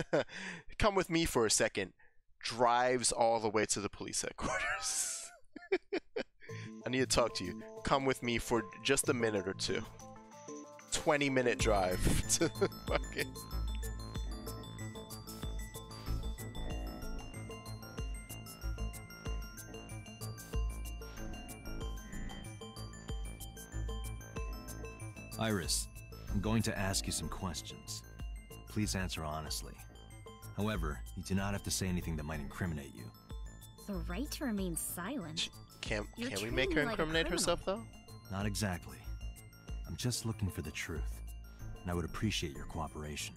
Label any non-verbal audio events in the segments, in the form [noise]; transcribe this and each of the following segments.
[laughs] Come with me for a second. Drives all the way to the police headquarters. [laughs] I need to talk to you. Come with me for just a minute or two. 20 minute drive [laughs] to the. Iris, I'm going to ask you some questions. Please answer honestly. However, you do not have to say anything that might incriminate you. The right to remain silent. Can, You're can we make her me like incriminate herself though? Not exactly. I'm just looking for the truth, and I would appreciate your cooperation.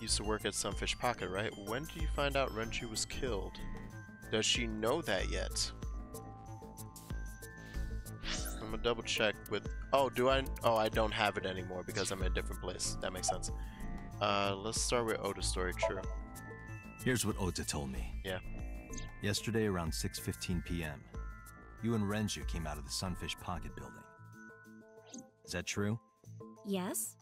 Used to work at Sunfish Pocket, right? When did you find out Renju was killed? Does she know that yet? I'm gonna double check with. Oh, do I? Oh, I don't have it anymore because I'm in a different place. That makes sense. Uh, let's start with Ota's story. True. Here's what Ota told me. Yeah. Yesterday around 6:15 p.m., you and Renju came out of the Sunfish Pocket building. Is that true? Yes?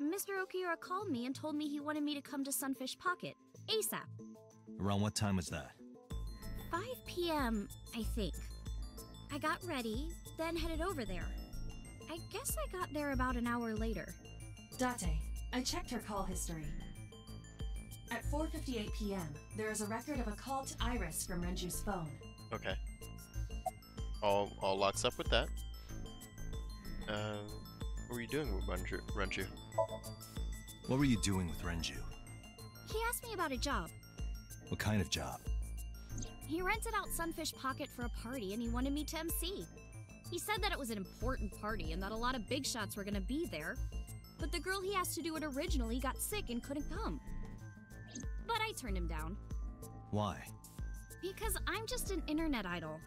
Mr. Okiura called me and told me he wanted me to come to Sunfish Pocket. ASAP. Around what time was that? 5 p.m., I think. I got ready, then headed over there. I guess I got there about an hour later. Date, I checked her call history. At 4:58 p.m., there is a record of a call to Iris from Renju's phone. Okay. All all locks up with that. Uh, what were you doing with Renju? Renju? What were you doing with Renju? He asked me about a job. What kind of job? He rented out Sunfish Pocket for a party and he wanted me to MC. He said that it was an important party and that a lot of big shots were gonna be there. But the girl he asked to do it originally got sick and couldn't come. But I turned him down. Why? Because I'm just an internet idol.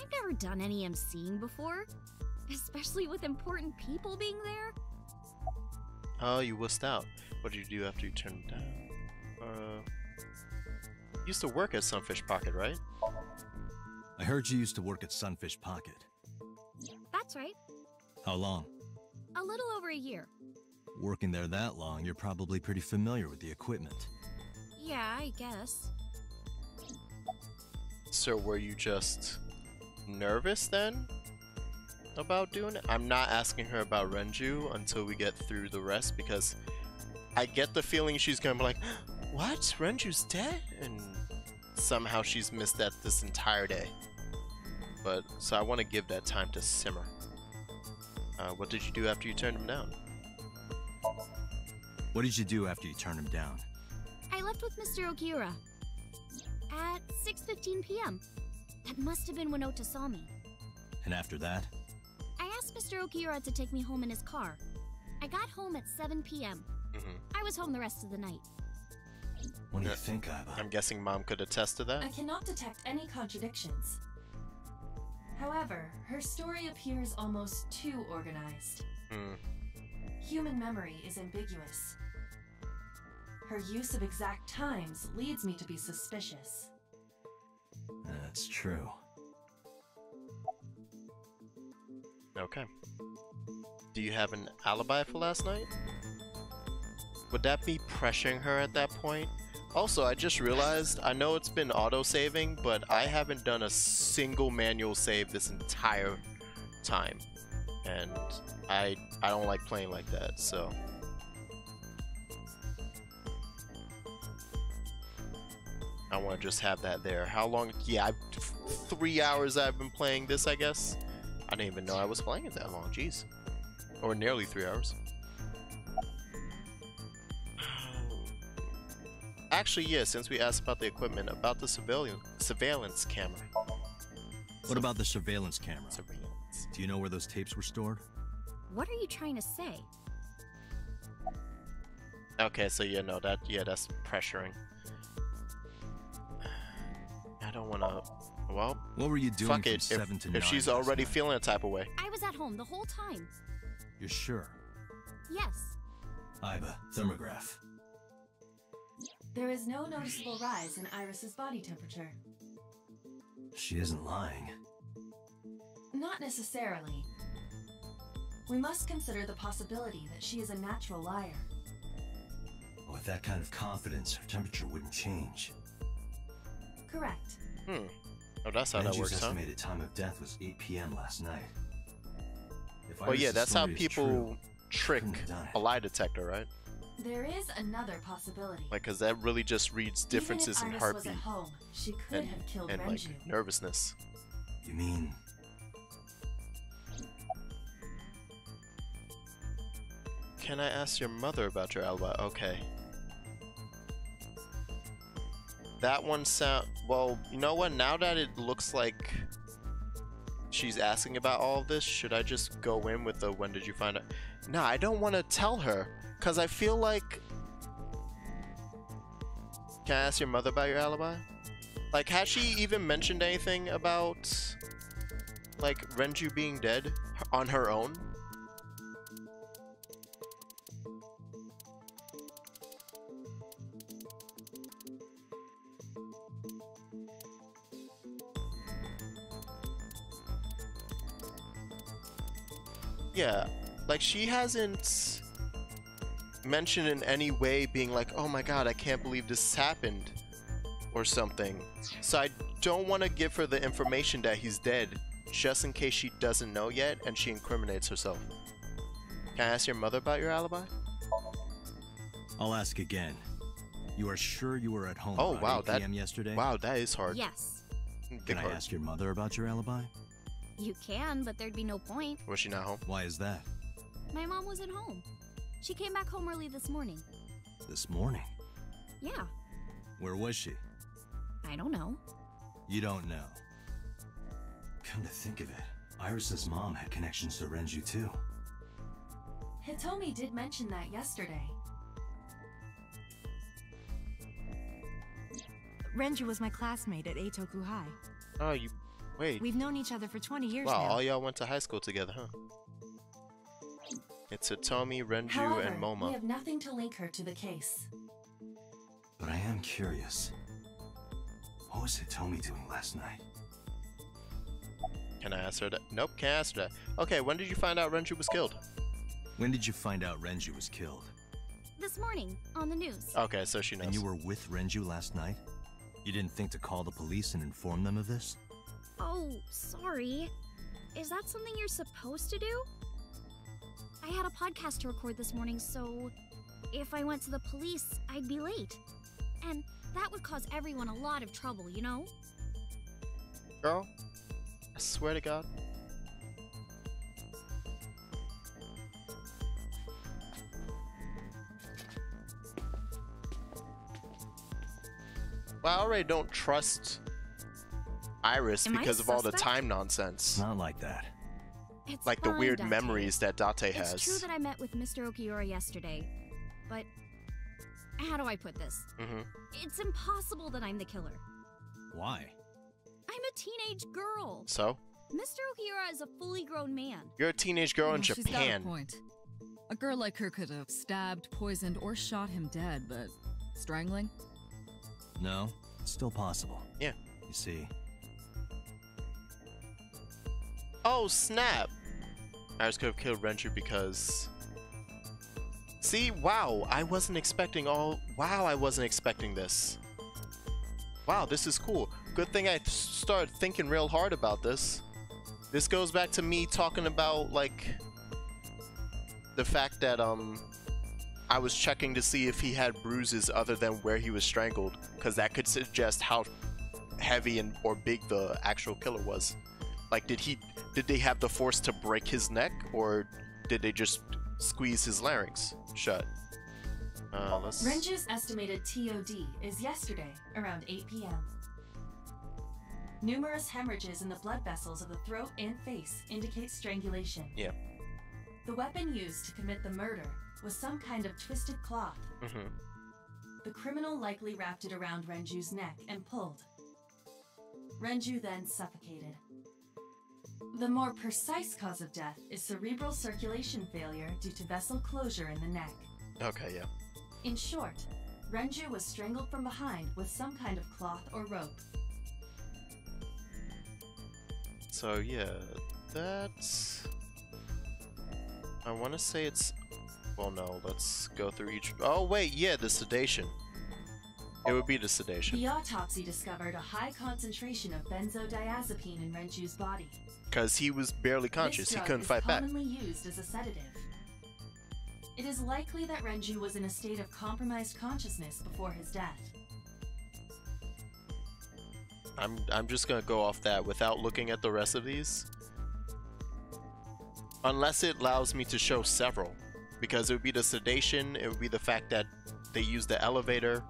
I've never done any MCing before. Especially with important people being there. Oh, you wussed out. What did you do after you turned it down? Uh, you used to work at Sunfish Pocket, right? I heard you used to work at Sunfish Pocket. That's right. How long? A little over a year. Working there that long, you're probably pretty familiar with the equipment. Yeah, I guess. So were you just nervous then about doing it? I'm not asking her about Renju until we get through the rest because I get the feeling she's gonna be like, "What? Renju's dead?" and somehow she's missed that this entire day. But so I want to give that time to simmer. Uh, what did you do after you turned him down? What did you do after you turned him down? I left with Mr. Okiura. At 6.15 p.m. That must have been when Ota saw me. And after that? I asked Mr. Okiura to take me home in his car. I got home at 7 p.m. hmm I was home the rest of the night. What do you think, Aiba? I'm guessing mom could attest to that. I cannot detect any contradictions. However, her story appears almost too organized. Hmm. Human memory is ambiguous. Her use of exact times leads me to be suspicious. That's true. Okay. Do you have an alibi for last night? Would that be pressuring her at that point? Also, I just realized, I know it's been auto-saving, but I haven't done a single manual save this entire time. And I I don't like playing like that, so... I want to just have that there. How long? Yeah, I, three hours I've been playing this, I guess. I didn't even know I was playing it that long. Jeez, or nearly three hours. Actually, yeah. Since we asked about the equipment, about the civilian surveillance camera. What about the surveillance camera? Surveillance. Do you know where those tapes were stored? What are you trying to say? Okay, so yeah, no, that yeah, that's pressuring. [sighs] I don't want to. Well, What were you doing fuck from it. 7 If, to 9 if she's already night? feeling a type of way, I was at home the whole time. You're sure? Yes. Aiba, thermograph. There is no noticeable rise in Iris's body temperature. She isn't lying. Not necessarily. We must consider the possibility that she is a natural liar. With that kind of confidence, her temperature wouldn't change. Correct. Hmm. Oh, that's how that Renju's works, huh? estimated time of death was 8 p.m. last night. If Well, yeah, that's how people true, trick couldn't have done it. a lie detector, right? There is another possibility. Like, cause that really just reads differences in if heartbeat home, she could and, have killed and like nervousness. You mean Can I ask your mother about your alibi? Okay. That one sound. Well, you know what? Now that it looks like she's asking about all of this, should I just go in with the when did you find out? Nah, I don't want to tell her. Because I feel like. Can I ask your mother about your alibi? Like, has she even mentioned anything about. Like, Renju being dead on her own? Yeah, like she hasn't mentioned in any way being like, oh my god, I can't believe this happened or something. So I don't want to give her the information that he's dead just in case she doesn't know yet and she incriminates herself. Can I ask your mother about your alibi? I'll ask again. You are sure you were at home Oh, wow, 8 that- p.m. yesterday? Wow, that is hard. Yes, mm, Big Can I hard. ask your mother about your alibi? you can, but there'd be no point. Was she not home? Why is that? My mom wasn't home. She came back home early this morning. This morning. Yeah, Where was she? I don't know. You don't know. Come to think of it, Iris's mom had connections to Renju too. Hitomi did mention that yesterday. Renju was my classmate at Eitoku High. Oh, you. Wait. We've known each other for 20 years Wow, now. all y'all went to high school together, huh? It's Hitomi, Renju, However, and we Moma. have nothing to link her to the case. But I am curious. What was Hitomi doing last night? Can I ask her that? Nope, can't ask her that. Okay, when did you find out Renju was killed? When did you find out Renju was killed? This morning, on the news. Okay, so she knows. And you were with Renju last night? You didn't think to call the police and inform them of this? Oh, sorry. Is that something you're supposed to do? I had a podcast to record this morning, so if I went to the police, I'd be late. And that would cause everyone a lot of trouble, you know? Girl, I swear to God. Well, I already don't trust Iris Am I because of all the suspect? time It's nonsense. not like that. It's Like the weird Date. memories that Date It's has. true that I met with Mr. Okiura yesterday, but how do I put this? hmm It's impossible that I'm the killer. Why? I'm a teenage girl. So, Mr. Okiura is a fully grown man. you're a teenage girl in Well, She's got a point. A girl like her could have stabbed, poisoned, or shot him dead, but strangling? No, it's still possible. Yeah. You see, Oh, snap! Iris could have killed Renju because. See, wow, I wasn't expecting all. Wow, I wasn't expecting this. Wow, this is cool. Good thing I started thinking real hard about this. This goes back to me talking about, like, the fact that, um, I was checking to see if he had bruises other than where he was strangled, because that could suggest how heavy and or big the actual killer was. Like, did he did they have the force to break his neck, or did they just squeeze his larynx shut? Uh, let's. Renju's estimated TOD is yesterday, around 8 p.m. Numerous hemorrhages in the blood vessels of the throat and face indicate strangulation. Yeah. The weapon used to commit the murder was some kind of twisted cloth. Mhm. The criminal likely wrapped it around Renju's neck and pulled. Renju then suffocated. The more precise cause of death is cerebral circulation failure due to vessel closure in the neck. Okay, yeah. In short, Renju was strangled from behind with some kind of cloth or rope. So yeah, that's. I want to say it's. Well, no. Let's go through each. Oh wait, yeah, the sedation. It would be the sedation. The autopsy discovered a high concentration of benzodiazepine in Renju's body. Because he was barely conscious. He couldn't fight back. used as a sedative. It is likely that Renju was in a state of compromised consciousness before his death. I'm I'm just gonna go off that without looking at the rest of these. Unless it allows me to show several. Because it would be the sedation, it would be the fact that they use the elevator,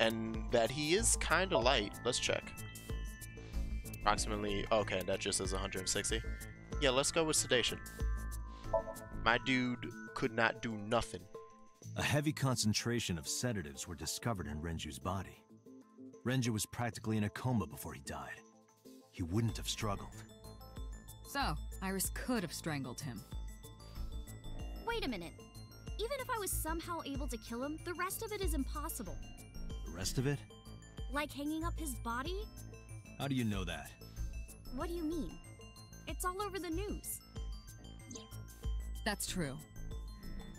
and that he is kinda light. Let's check. Approximately okay, that just says 160. Yeah, let's go with sedation. My dude could not do nothing. A heavy concentration of sedatives were discovered in Renju's body. Renju was practically in a coma before he died. He wouldn't have struggled. So, Iris could have strangled him. Wait a minute. Even if I was somehow able to kill him, the rest of it is impossible. The rest of it? Like hanging up his body? How do you know that? What do you mean? It's all over the news. That's true.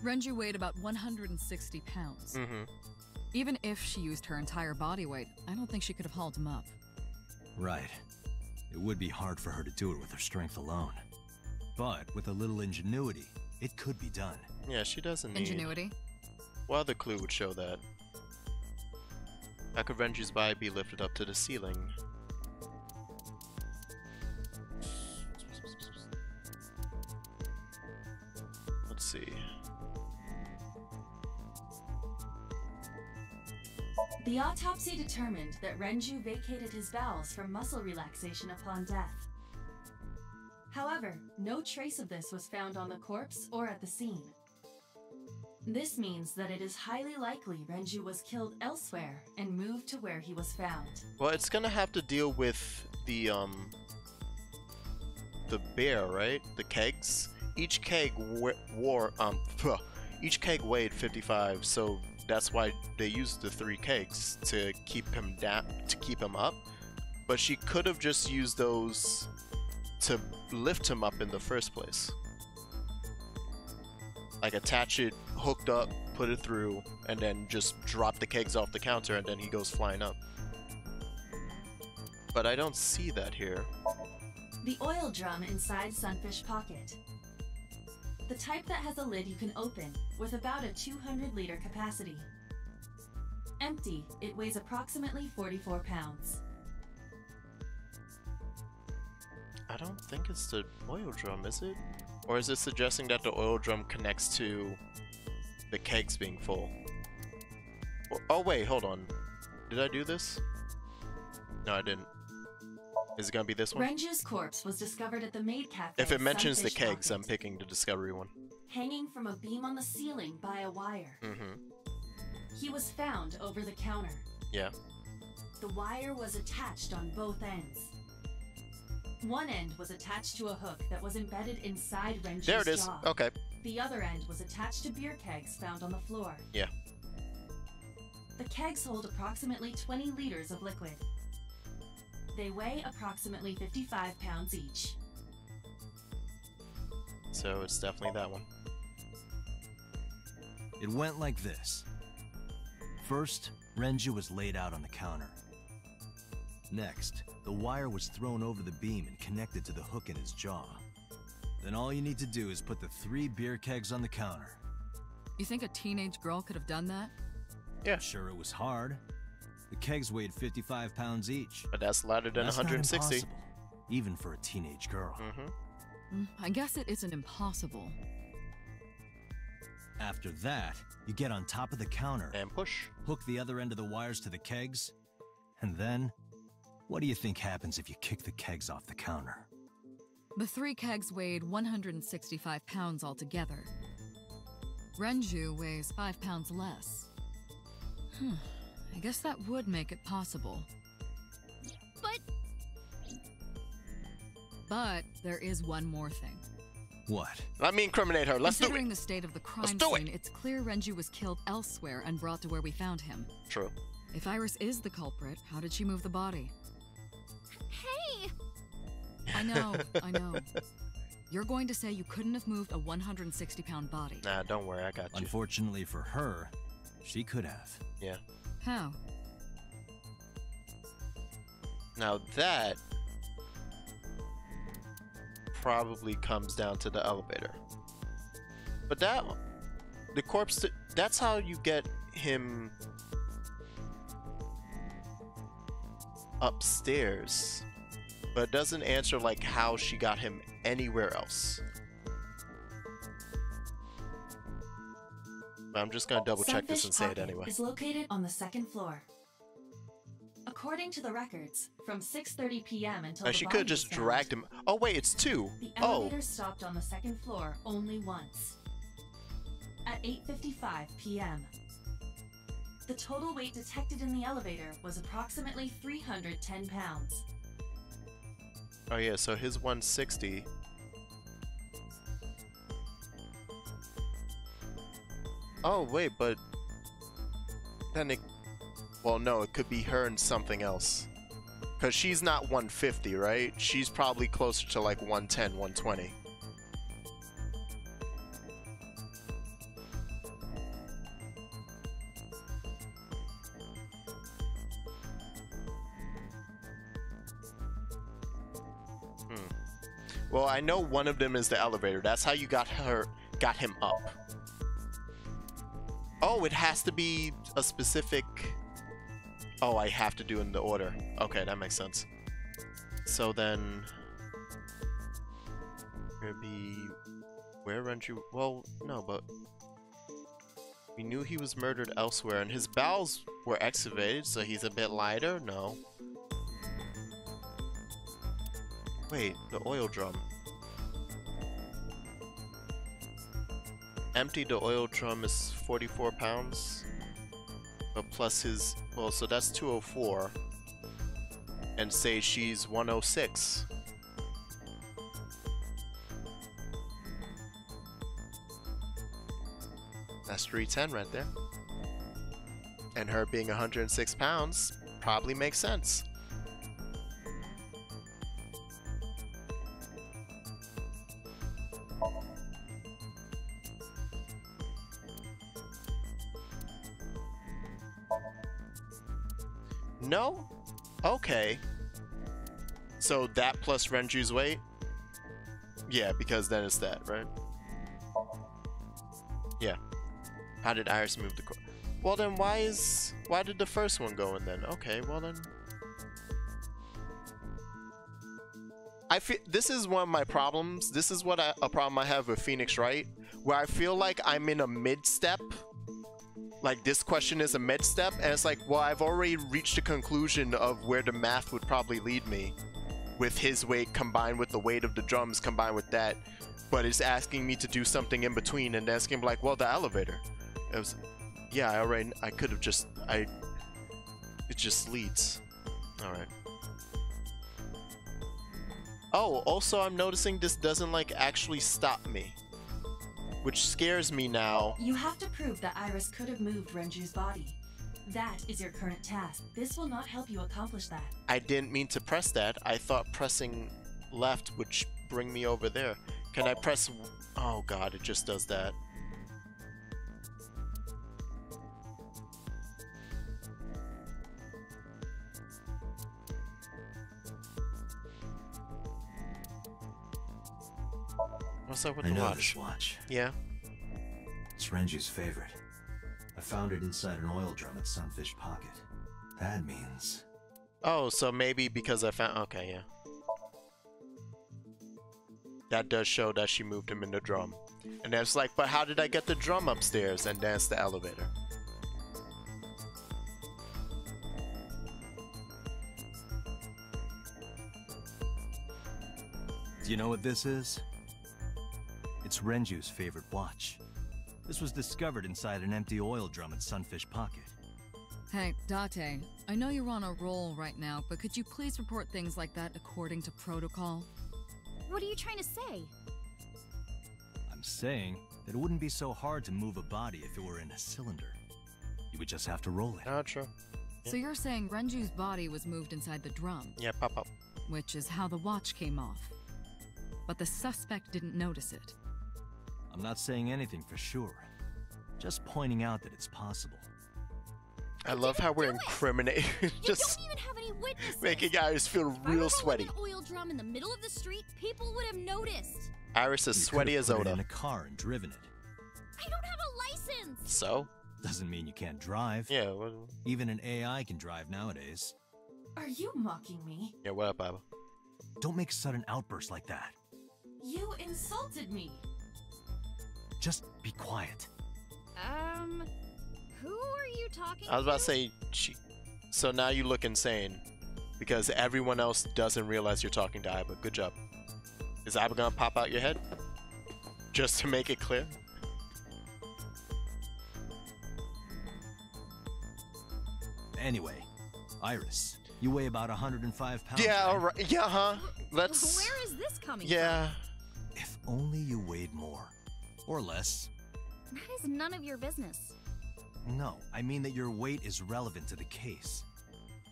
Renju weighed about 160 pounds. Mm-hmm. Even if she used her entire body weight, I don't think she could have hauled him up. Right. It would be hard for her to do it with her strength alone. But with a little ingenuity, it could be done. Yeah, she doesn't need. Ingenuity? Well, the clue would show that? How could Renju's body be lifted up to the ceiling? The autopsy determined that Renju vacated his bowels for muscle relaxation upon death. However, no trace of this was found on the corpse or at the scene. This means that it is highly likely Renju was killed elsewhere and moved to where he was found. Well, it's gonna have to deal with the um the bear, right? The kegs. Each keg wore um [laughs] each keg weighed 55, so that's why they used the three kegs to keep him down to keep him up. But she could have just used those to lift him up in the first place. Like attach it hooked up, put it through, and then just drop the kegs off the counter and then he goes flying up. But I don't see that here. The oil drum inside Sunfish Pocket. The type that has a lid you can open, with about a 200 liter capacity. Empty, it weighs approximately 44 pounds. I don't think it's the oil drum, is it? Or is it suggesting that the oil drum connects to the kegs being full? Oh, oh wait, hold on. Did I do this? No, I didn't. Is it gonna be this one? Renju's corpse was discovered at the maid cafe. If it mentions the kegs, I'm picking the discovery one. Hanging from a beam on the ceiling by a wire. Mm-hmm. He was found over the counter. Yeah. The wire was attached on both ends. One end was attached to a hook that was embedded inside Renju's There it is. jaw. Okay. The other end was attached to beer kegs found on the floor. Yeah. The kegs hold approximately 20 liters of liquid. They weigh approximately 55 pounds each. So it's definitely that one. It went like this. First, Renju was laid out on the counter. Next, the wire was thrown over the beam and connected to the hook in his jaw. Then all you need to do is put the three beer kegs on the counter. You think a teenage girl could have done that? Yeah. Sure, it was hard. The kegs weighed 55 pounds each. But that's lighter than That's 160. impossible, even for a teenage girl. Mm-hmm. Mm, I guess it isn't impossible. After that, you get on top of the counter, And push. hook the other end of the wires to the kegs, and then, what do you think happens if you kick the kegs off the counter? The three kegs weighed 165 pounds altogether. Renju weighs 5 pounds less. Hmm. I guess that would make it possible. But But there is one more thing. What? Let me incriminate her. Let's do Considering it. the state of the Let's crime do it. scene, it's clear Renju was killed elsewhere and brought to where we found him. True. If Iris is the culprit, how did she move the body? hey, I know, [laughs] I know. You're going to say you couldn't have moved a 160 pound body. Nah, don't worry, I got you. Unfortunately for her, she could have. Yeah. How? Now that probably comes down to the elevator. But that the corpse that's how you get him upstairs. But it doesn't answer like how she got him anywhere else. But I'm just gonna double check this and say it anyway. Is located on the second floor. According to the records, from 6:30 p.m. until uh, the she could have just dragged him. Oh wait, it's two. The Oh, elevator stopped on the second floor only once. At 8:55 p.m. The total weight detected in the elevator was approximately 310 pounds. oh yeah. So his 160. Oh wait, but then it. Well, no, it could be her and something else. Cause she's not 150, right? She's probably closer to like 110, 120. Hmm. Well, I know one of them is the elevator. That's how you got her, got him up. Oh, it has to be a specific. Oh, I have to do in the order. Okay, that makes sense. So then, it'd be where Renju? Well, no, but we knew he was murdered elsewhere, and his bowels were excavated, so he's a bit lighter. No. Wait, the oil drum. Emptied the oil drum is 44 pounds. But plus his, well, so that's 204. And say she's 106. That's 310 right there. And her being 106 pounds probably makes sense. No? Okay. So that plus Renju's weight? Yeah, because then it's that, right? Yeah. How did Iris move the core? Well then why is why did the first one go in then? Okay, well then I feel this is one of my problems. This is what I, a problem I have with Phoenix Wright, where I feel like I'm in a mid step like this question is a mid step and it's like well i've already reached a conclusion of where the math would probably lead me with his weight combined with the weight of the drums combined with that but it's asking me to do something in between and asking like well the elevator. It was yeah i already i could have just i it just leads. All right. Oh also i'm noticing this doesn't like actually stop me which scares me now You have to prove that Iris could have moved Renju's body. That is your current task. This will not help you accomplish that. I didn't mean to press that. I thought pressing left would bring me over there. Can I press... Oh god, it just does that. What's up with I the know watch? this watch. Yeah? It's Renju's favorite. I found it inside an oil drum at Sunfish Pocket. That means Oh, so maybe because I found... Okay, yeah. That does show that she moved him in the drum. And then it's like, but how did I get the drum upstairs? And it's the elevator. Do you know what this is? It's Renju's favorite watch. This was discovered inside an empty oil drum at Sunfish Pocket. Hey, Date, I know you're on a roll right now, but could you please report things like that according to protocol? What are you trying to say? I'm saying that it wouldn't be so hard to move a body if it were in a cylinder. You would just have to roll it. Oh, true. So you're saying Renju's body was moved inside the drum, Yeah, pop up. which is how the watch came off. but the suspect didn't notice it. I'm not saying anything for sure. Just pointing out that it's possible. I love how we're do it. incriminating, [laughs] You just don't even have any witnesses. making Iris feel If I real were sweaty. An oil drum in the middle of the street, people would have noticed. Iris is You sweaty could've as put it Ota. in a car and driven it. I don't have a license. So? Doesn't mean you can't drive. Yeah, what, Even an AI can drive nowadays. Are you mocking me? yeah, what up, Baba? Don't make sudden outbursts like that. You insulted me. Just be quiet. Um, who are you talking I was about to say, she, so now you look insane because everyone else doesn't realize you're talking to Aiba. Good job. Is Aiba gonna pop out your head? Just to make it clear? Anyway, Iris, you weigh about 105 pounds. Yeah, right? alright. Yeah, huh? Let's. Where is this coming from? Yeah. If only you weighed more. Or less. That is none of your business. No, I mean that your weight is relevant to the case.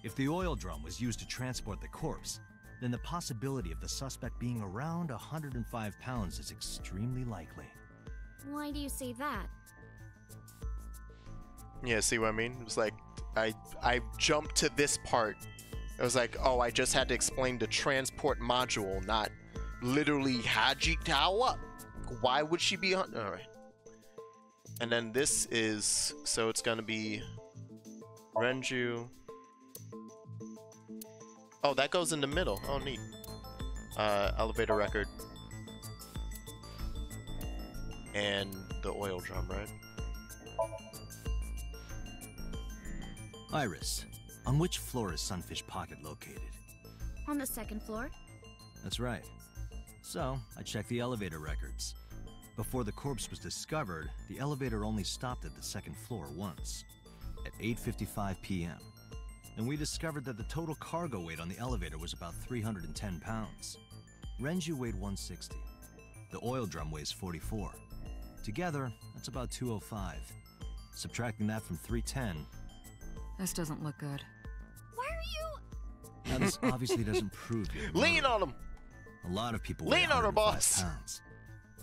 If the oil drum was used to transport the corpse, then the possibility of the suspect being around 105 pounds is extremely likely. Why do you say that? Yeah, see what I mean? It was like I I jumped to this part. It was like, oh, I just had to explain the transport module, not literally Haji Tawa. Why would she be on? All right. And then this is so it's gonna be Renju. Oh, that goes in the middle. Oh, neat. Uh, elevator record. And the oil drum, right? Iris, on which floor is Sunfish Pocket located? On the second floor? That's right. So, I checked the elevator records. Before the corpse was discovered, the elevator only stopped at the second floor once, at 8:55 p.m. And we discovered that the total cargo weight on the elevator was about 310 pounds. Renju weighed 160. The oil drum weighs 44. Together, that's about 205. Subtracting that from 310, This doesn't look good. Why are you? now this obviously doesn't prove you're [laughs] Lean on him. A lot of people weigh Lean on her, 105 boss. pounds.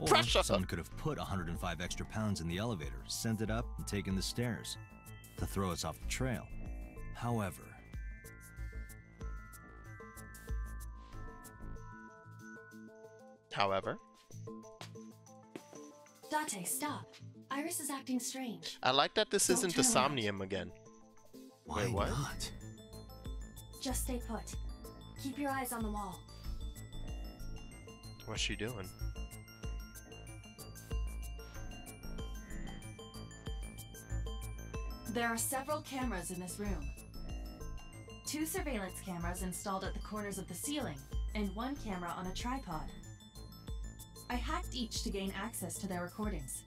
Or Pressure. someone could have put 105 extra pounds in the elevator, sent it up, and taken the stairs to throw us off the trail. However, However, Date, stop. Iris is acting strange. I like that this Don't isn't turn the around. Somnium again. why Wait, what? not? Just stay put. Keep your eyes on the wall. What's she doing? There are several cameras in this room. Two surveillance cameras installed at the corners of the ceiling, and one camera on a tripod. I hacked each to gain access to their recordings.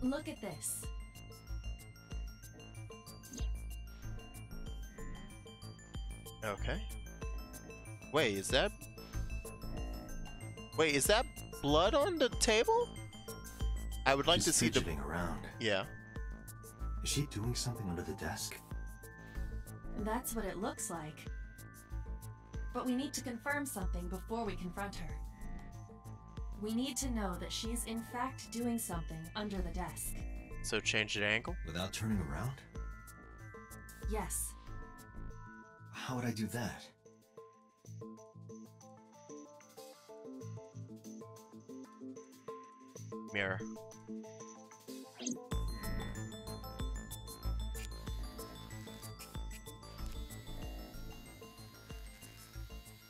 Look at this. Okay. Wait, is that? Wait, is that blood on the table? I would like She's to see the. fidgeting around. Yeah. Is she doing something under the desk? That's what it looks like. But we need to confirm something before we confront her. We need to know that she's in fact doing something under the desk. So change the angle. Without turning around? Yes, How would I do that? Mirror.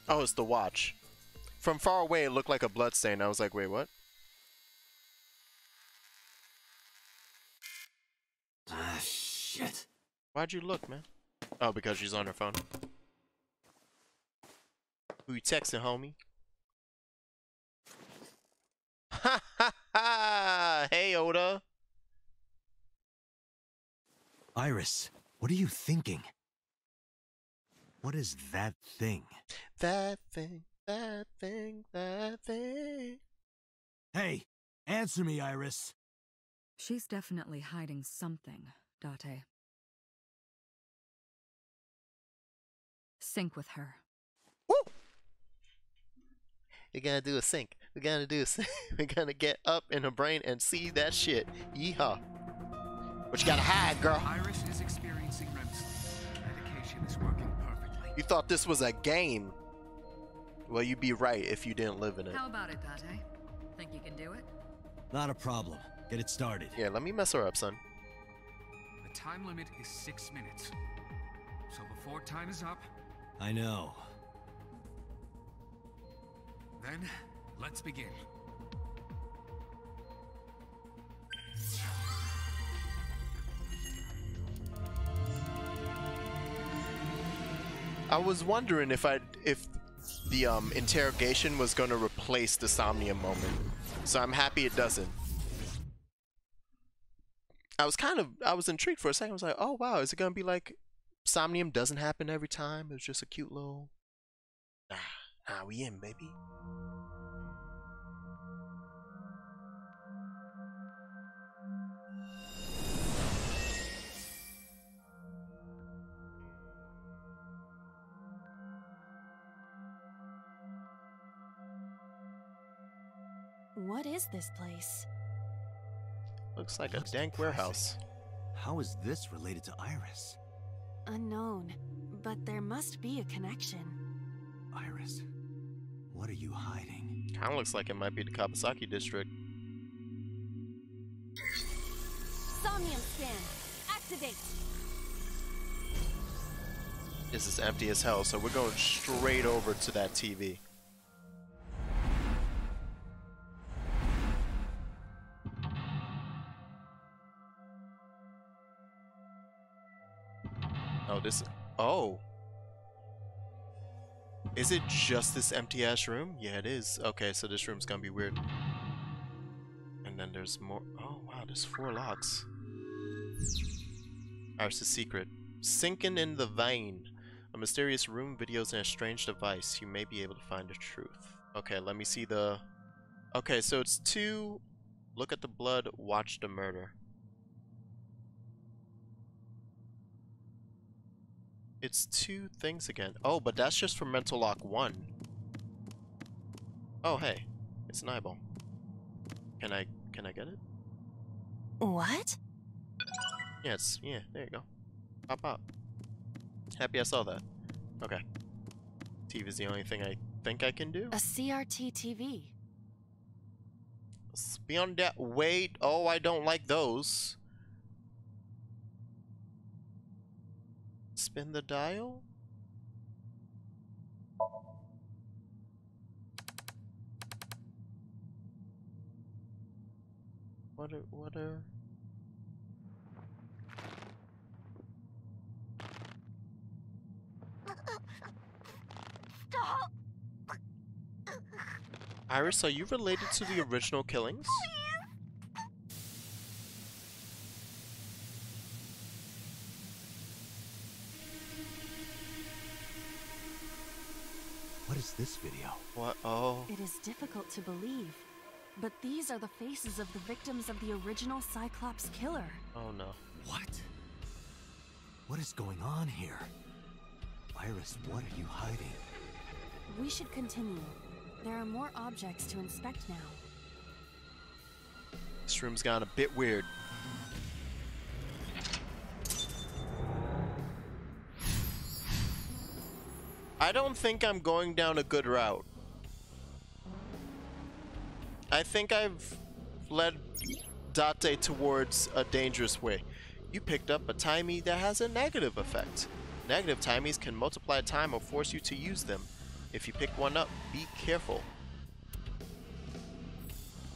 Oh, it's the watch. From far away, it looked like a blood stain. I was like, wait, what? Ah, shit. Why'd you look, man? Oh, because she's on her phone. Who you texting, homie? Ha! Iris, what are you thinking? What is that thing? That thing, that thing, that thing. Hey, answer me, Iris. She's definitely hiding something, Date. Sync with her. Woo! We're gonna do a sync. We're gonna do a sync. We're gonna get up in her brain and see that shit. Yeehaw. But you gotta hide, girl. Iris is experiencing REM sleep. Medication is working perfectly. You thought this was a game. Well, you'd be right if you didn't live in it. How about it, Date? Think you can do it? Not a problem. Get it started. Yeah, let me mess her up, son. The time limit is six minutes. So before time is up, I know. then let's begin. I was wondering if I if the um, interrogation was going to replace the Somnium moment. So I'm happy it doesn't. I was kind of I was intrigued for a second. I was like, "Oh wow, is it going to be like Somnium doesn't happen every time? It was just a cute little nah, we in, baby." What is this place? Looks like a dank depressing. warehouse. How is this related to Iris? Unknown, but there must be a connection. Iris, what are you hiding? Kind of looks like it might be the Kabasaki district. Somnium scan. Activate. This is empty as hell, so we're going straight over to that TV. Oh. Is it just this empty ass room? Yeah, it is. Okay, so this room's gonna be weird. And then there's more. Oh, wow, there's four locks. Iris' secret. Sinking in the vein. A mysterious room, videos, and a strange device. You may be able to find the truth. Okay, let me see the... Okay, so it's two... Look at the blood, watch the murder. It's two things again. Oh, but that's just for Mental Lock 1. Oh, hey. It's an eyeball. Can I... Can I get it? What? Yeah, it's... Yeah, there you go. Pop out. Happy I saw that. Okay. TV is the only thing I think I can do. A CRT TV. Beyond that, wait. Oh, I don't like those. Spin the dial? What are, what are... Iris, are you related to the original killings? What this video? What? Oh. It is difficult to believe, but these are the faces of the victims of the original Cyclops killer. Oh no. What? What is going on here? Iris, what are you hiding? We should continue. There are more objects to inspect now. This room's gone a bit weird. I don't think I'm going down a good route. I think I've led Date towards a dangerous way. You picked up a timey that has a negative effect. Negative timies can multiply time or force you to use them. If you pick one up, be careful.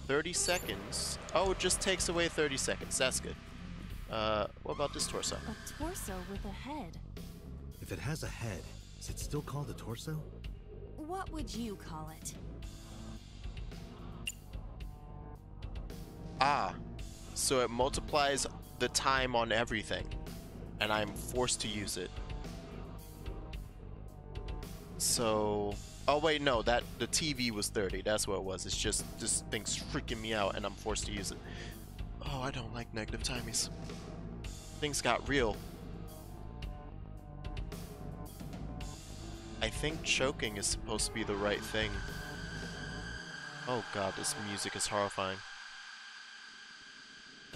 30 seconds. Oh, it just takes away 30 seconds. That's good. Uh, what about this torso? A torso with a head. If it has a head, is it still called a torso? What would you call it? Ah, so it multiplies the time on everything, and I'm forced to use it. So, oh wait, no, that the TV was 30. That's what it was. It's just this thing's freaking me out, and I'm forced to use it. Oh, I don't like negative timies. Things got real. I think choking is supposed to be the right thing. Oh god, this music is horrifying.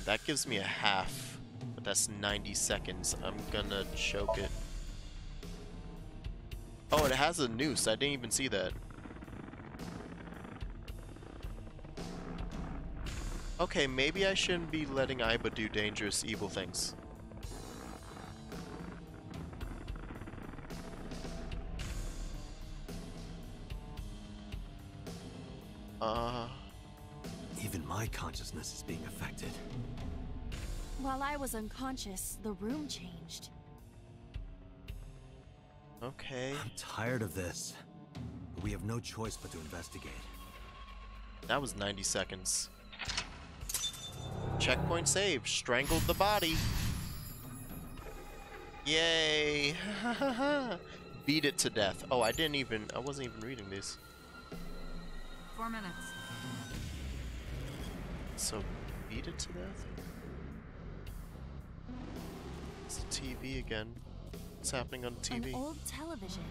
That gives me a half, but that's 90 seconds. I'm gonna choke it. Oh, it has a noose. I didn't even see that. Okay, maybe I shouldn't be letting Aiba do dangerous, evil things. Uh, Even my consciousness is being affected. While I was unconscious, the room changed. okay. I'm tired of this. But we have no choice but to investigate. That was 90 seconds. Checkpoint saved. Strangled the body. Yay! [laughs] Beat it to death. Oh, I didn't even. I wasn't even reading these. Four minutes. So, beat it to death? It's the TV again. What's happening on TV? An old television.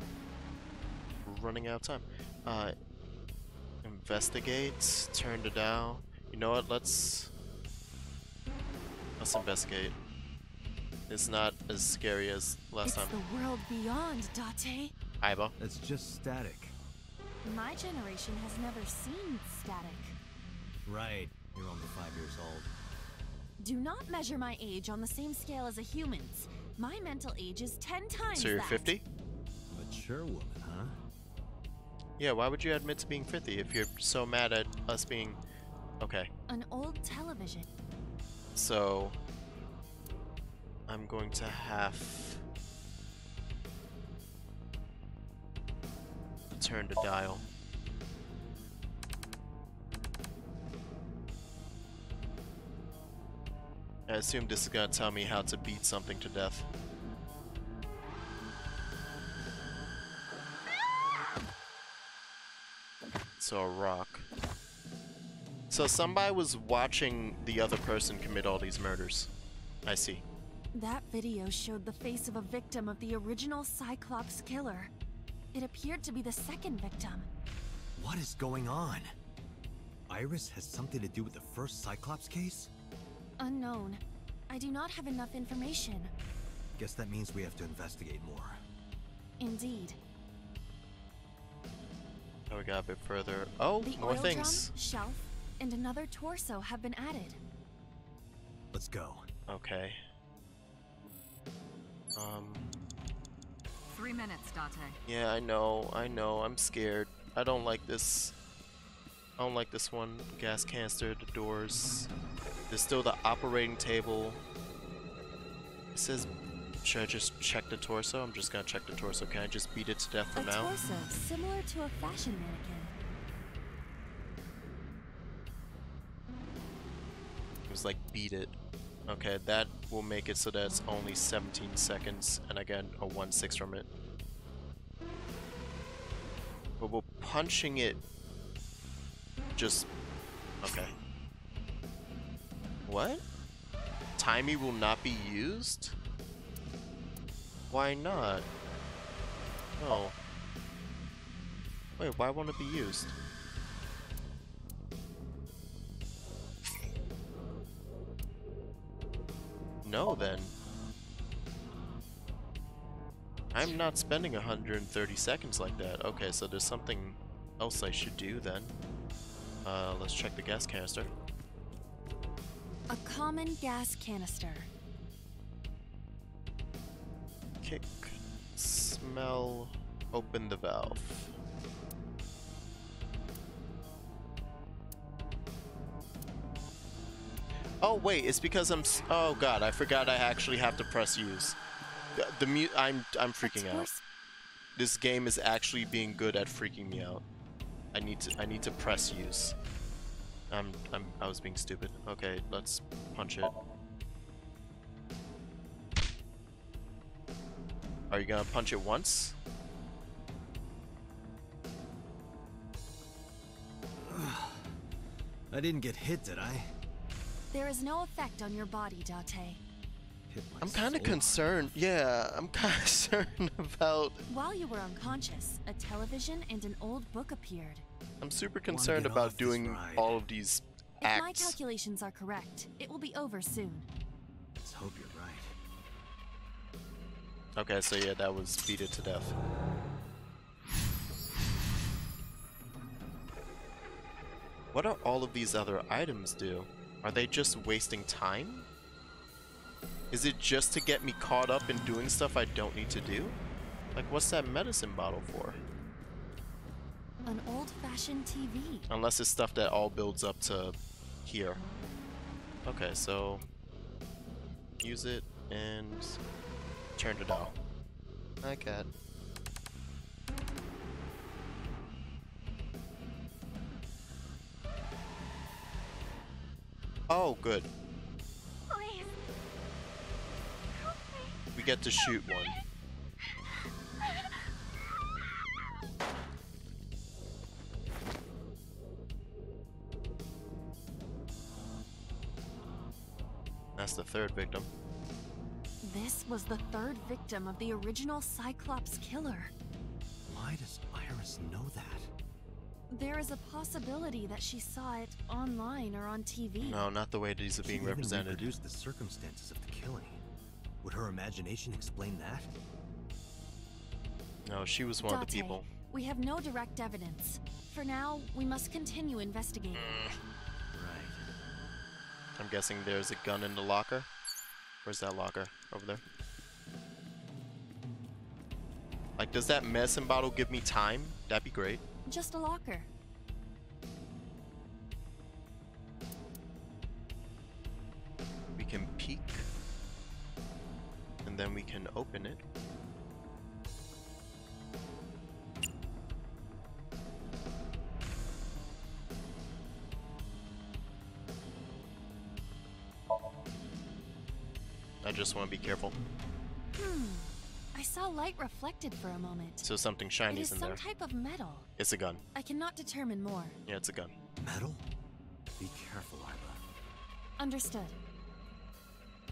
We're running out of time. Uh, investigate. Turn to down. You know what? Let's let's investigate. It's not as scary as last it's time. the world beyond, Date. Aiba. That's just static. My generation has never seen static. Right. You're only five years old. Do not measure my age on the same scale as a human's. My mental age is ten times So you're that. 50? Mature woman, huh? Yeah. Why would you admit to being 50 if you're so mad at us being? Okay. An old television. So I'm going to have turn the dial. I assume this is gonna tell me how to beat something to death. So a rock. So somebody was watching the other person commit all these murders. I see. That video showed the face of a victim of the original Cyclops killer. It appeared to be the second victim. What is going on? Iris has something to do with the first Cyclops case? Unknown. I do not have enough information. Guess that means we have to investigate more. Indeed. Now we got a bit further. Oh, The more oil things. drum, shelf, and another torso have been added. Let's go. Okay. Um. Three minutes, Date. Yeah, I know. I know. I'm scared. I don't like this. I don't like this one. Gas canister, the doors. There's still the operating table. It says, should I just check the torso? I'm just gonna check the torso. Can I just beat it to death for a now? torso similar to a fashion mannequin. It was like beat it. Okay, that will make it so that it's only 17 seconds, and get a 1-6 from it. But will punching it just... Okay. What? Timie will not be used? Why not? Oh. Wait, why won't it be used? No, then. I'm not spending 130 seconds like that. Okay, so there's something else I should do then. Uh, let's check the gas canister. A common gas canister. Kick, smell, open the valve. Oh wait, it's because I'm. S oh god, I forgot I actually have to press use. The, the mu- I'm I'm freaking out. This game is actually being good at freaking me out. I need to I need to press use. I'm I'm I was being stupid. Okay, let's punch it. Are you gonna punch it once? [sighs] I didn't get hit, did I? There is no effect on your body, Date. I'm kind of concerned. Yeah, I'm [laughs] kind of concerned about. While you were unconscious, a television and an old book appeared. I'm super concerned about doing all of these acts. If my calculations are correct, it will be over soon. Let's hope you're right. Okay, so yeah, that was beat it to death. What do all of these other items do? Are they just wasting time? Is it just to get me caught up in doing stuff I don't need to do? Like, what's that medicine bottle for? An old-fashioned TV. Unless it's stuff that all builds up to here. Okay, so use it and turn it dial. I got. Oh, good. Please. We get to shoot one. That's the third victim. This was the third victim of the original Cyclops killer. Why does Iris know that? There is a possibility that she saw it online or on TV. No, not the way these are She being even represented. reproduced the circumstances of the killing. Would her imagination explain that? No, she was one of the Date, people. We have no direct evidence. For now, we must continue investigating. Mm. Right. I'm guessing there's a gun in the locker. Where's that locker? Over there. Like, does that medicine bottle give me time? That'd be great. Just a locker. We can peek. And then we can open it. I just want to be careful. Hmm. I saw light reflected for a moment. So something It is in some there. type of metal. It's a gun. I cannot determine more. Yeah, it's a gun. Metal? Be careful, Aiba. Understood.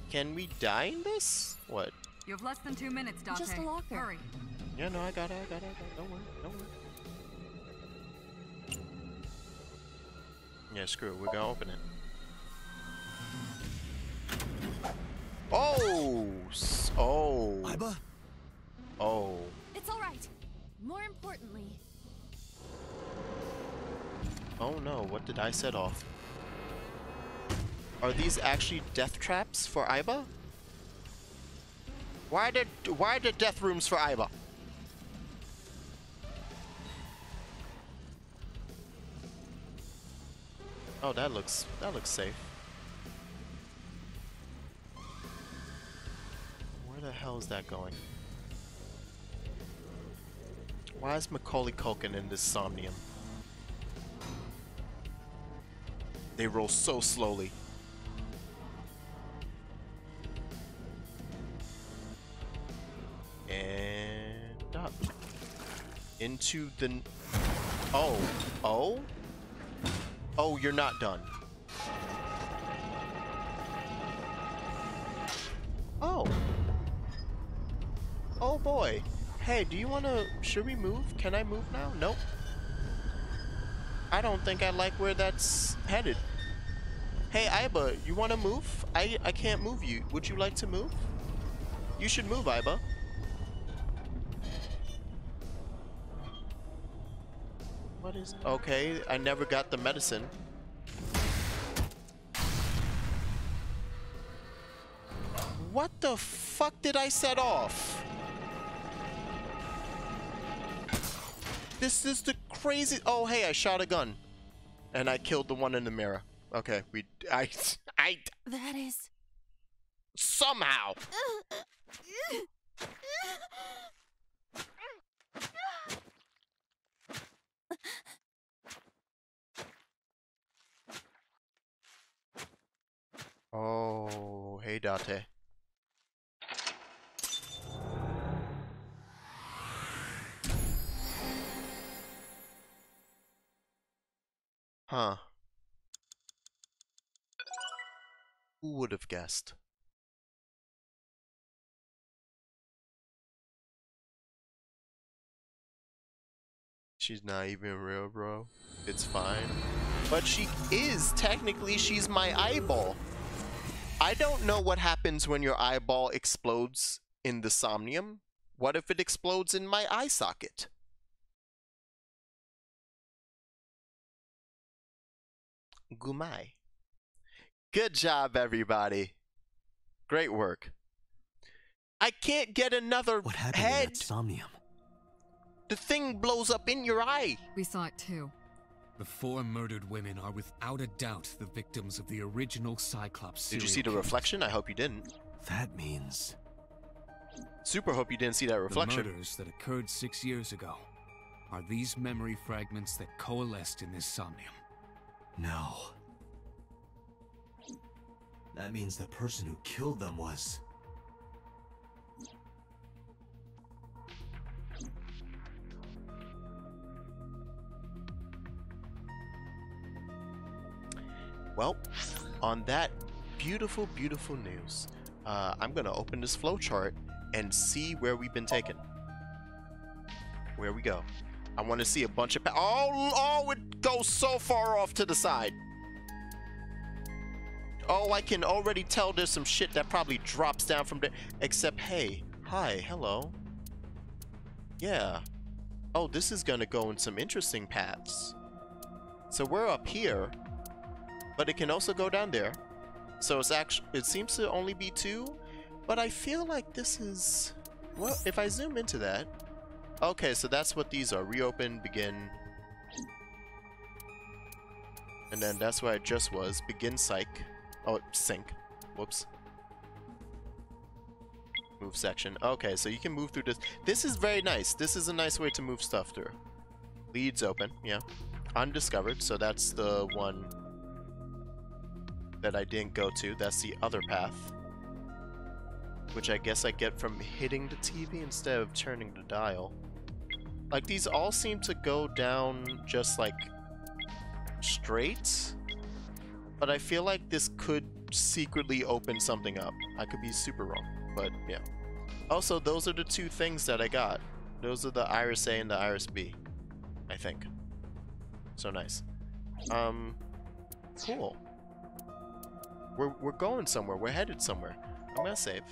Can we die in this? What? You have less than two minutes, Date. Just a locker. Hurry. Yeah, no, I got it, I got it, I got it. Don't worry, don't worry. Yeah, screw it. We're gonna open it. Oh! Oh! Aiba? Oh. It's all right. More importantly, Oh no, what did I set off? Are these actually death traps for Aiba? Why the why the death rooms for Aiba? Oh, that looks that looks safe. Where the hell is that going? Why is Macaulay Culkin in this Somnium? They roll so slowly. And up. Into the... Oh. Oh? Oh, you're not done. Oh. Oh boy. Hey, do you wanna... Should we move? Can I move now? Nope. I don't think I like where that's headed. Hey, Aiba, you want to move? I I can't move you. Would you like to move? You should move, Aiba. What is... Okay, I never got the medicine. What the fuck did I set off? This is the crazy. Oh, hey, I shot a gun, and I killed the one in the mirror. Okay, we. [laughs] I. I. that is. Somehow. Oh, hey, Date. Huh. Who would have guessed? She's not even real, bro. It's fine. But she is, technically, she's my eyeball. I don't know what happens when your eyeball explodes in the somnium. What if it explodes in my eye socket? Gumai. Good job, everybody. Great work. I can't get another What happened head. in that somnium? The thing blows up in your eye. We saw it too. The four murdered women are without a doubt the victims of the original Cyclops Did you see the killers. reflection? I hope you didn't. That means Super hope you didn't see that reflection. The reflection. murders that occurred six years ago are these memory fragments that coalesced in this somnium. No. That means the person who killed them was. Well, on that beautiful, beautiful news, uh, I'm gonna open this flowchart and see where we've been taken. Where we go. I want to see a bunch of. Oh, oh, it goes so far off to the side. Oh, I can already tell there's some shit that probably drops down from there. Except, hey, hi, hello. Yeah. Oh, this is gonna go in some interesting paths. So we're up here, but it can also go down there. So it's actually it seems to only be two, but I feel like this is well. If I zoom into that, okay, so that's what these are: reopen, begin, and then that's where I just was: begin psych. Oh, sync. Whoops. Move section. Okay, so you can move through this. This is very nice. This is a nice way to move stuff through. Leads open. Yeah. Undiscovered. So that's the one that I didn't go to. That's the other path. Which I guess I get from hitting the TV instead of turning the dial. Like, these all seem to go down just, like, straight. But I feel like this could secretly open something up. I could be super wrong, but yeah. Also, those are the two things that I got. Those are the Iris A and the Iris B, I think. So nice. Um, cool. We're, we're going somewhere. We're headed somewhere. I'm gonna save.